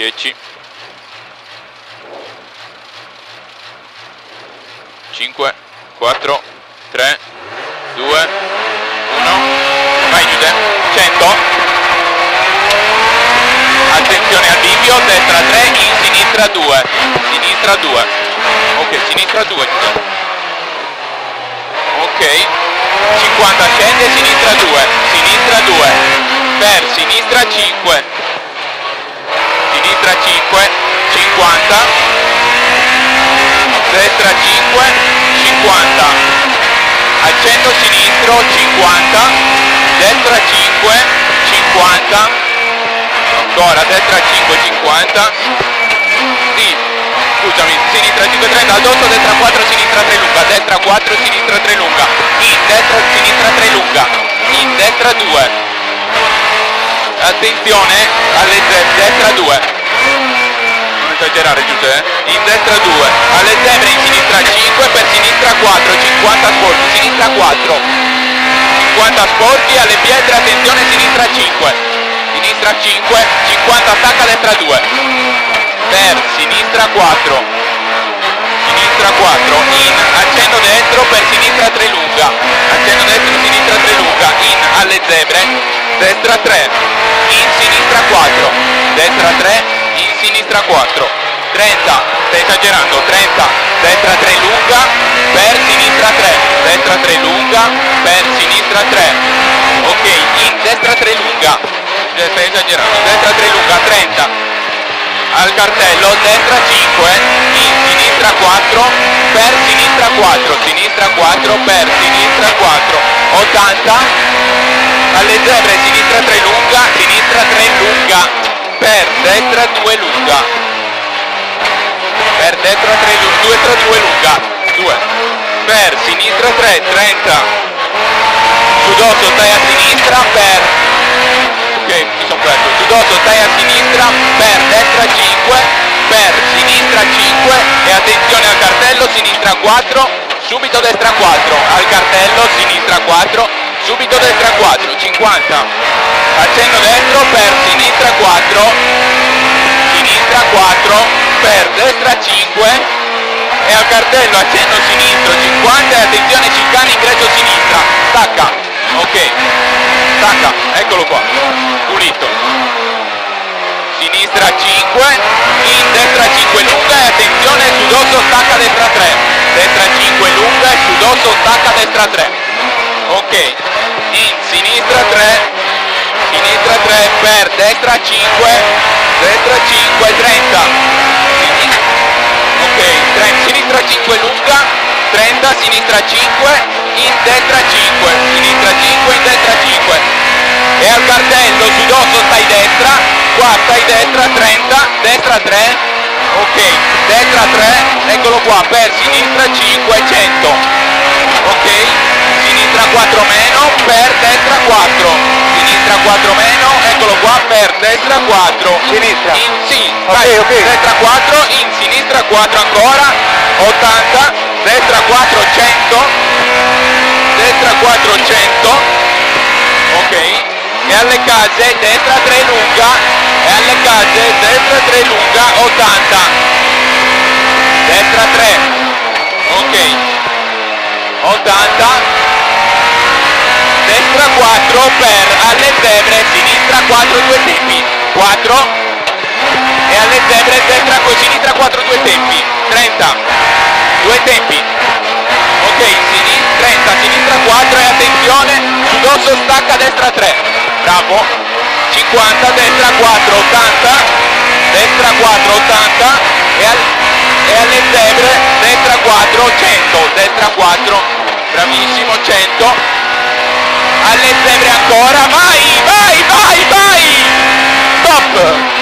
10 5 4 3 2 1 vai Giude 100 attenzione al bivio destra 3 in sinistra 2 sinistra 2 ok sinistra 2 Giude ok. 50 scende sinistra 2 sinistra 2 per sinistra 5 sinistra 5 50 destra 5 50 accendo sinistro 50 destra 5 50 ancora destra 5 50 sì scusami sinistra 5 30 addosso destra 4 sinistra 3 lunga. Destra 4 sinistra 3 lunga. In destra sinistra 3 lunga. In destra 2 attenzione alle destra 2 esagerare Giuseppe in destra 2 alle zebre in sinistra 5 per sinistra 4 50 sporchi sinistra 4 50 sporchi alle pietre attenzione sinistra 5 sinistra 5 50 attacca destra 2 per sinistra 4 sinistra 4 in accendo destro per sinistra 3 lunga. Accendo destro sinistra 3 lunga in alle zebre destra 3 in sinistra 4 destra 3 sinistra 4 30 stai esagerando. 30 destra 3 lunga. Per sinistra 3 destra 3 lunga. Per sinistra 3 ok in destra 3 lunga. Stai esagerando. Destra 3 lunga. 30 al cartello destra 5 in sinistra 4 per sinistra 4 sinistra 4 per sinistra 4 80 alle zebre sinistra 3 per destra 2 lunga. Per destra 3 lunga 2 tra 2 lunga. 2 per sinistra 3 30 Sudoso stai a sinistra per. Ok mi sono perso. Sudoso stai a sinistra per destra 5 per sinistra 5 e attenzione al cartello sinistra 4 subito destra 4 al cartello sinistra 4 subito destra 4 50 accendo destro per sinistra 4 sinistra 4 per destra 5 e al cartello accendo sinistro 50 e attenzione chicane ingresso sinistra. Stacca. Ok. Stacca. Eccolo qua. Pulito. Sinistra 5 in destra 5 lunga e attenzione sudoso stacca destra 3 destra 5 lunga e sudoso stacca destra 3 ok in sinistra 3 sinistra 3 per destra 5 destra 5 30 Sinistra- ok 30, sinistra 5 lunga. 30 sinistra 5 in destra 5 sinistra 5 in destra 5 e al cartello sudoso stai destra. Qua stai destra 30 destra 3 ok destra 3 eccolo qua per sinistra 5 100 ok sinistra 4 meno per destra 4 sinistra 4 meno eccolo qua per destra 4 Sinistra. in, sì Ok, vai, ok. destra 4 in sinistra 4 ancora 80 destra 4 100 destra 4 100 ok. E alle case destra 3 lunga. E alle case destra 3 lunga 80 destra 3 ok. 80 destra 4 per alle zebre sinistra 4 due tempi. 4 e alle zebre destra con sinistra 4 due tempi. 30 due tempi. Ok sinistra 30 sinistra 4 e attenzione sudoso stacca destra 3 bravo. 50 destra 4 80 destra 4 80 e, al- e alle zebre destra 4 100 destra 4 bravissimo 100 alle zebre ancora vai vai vai vai stop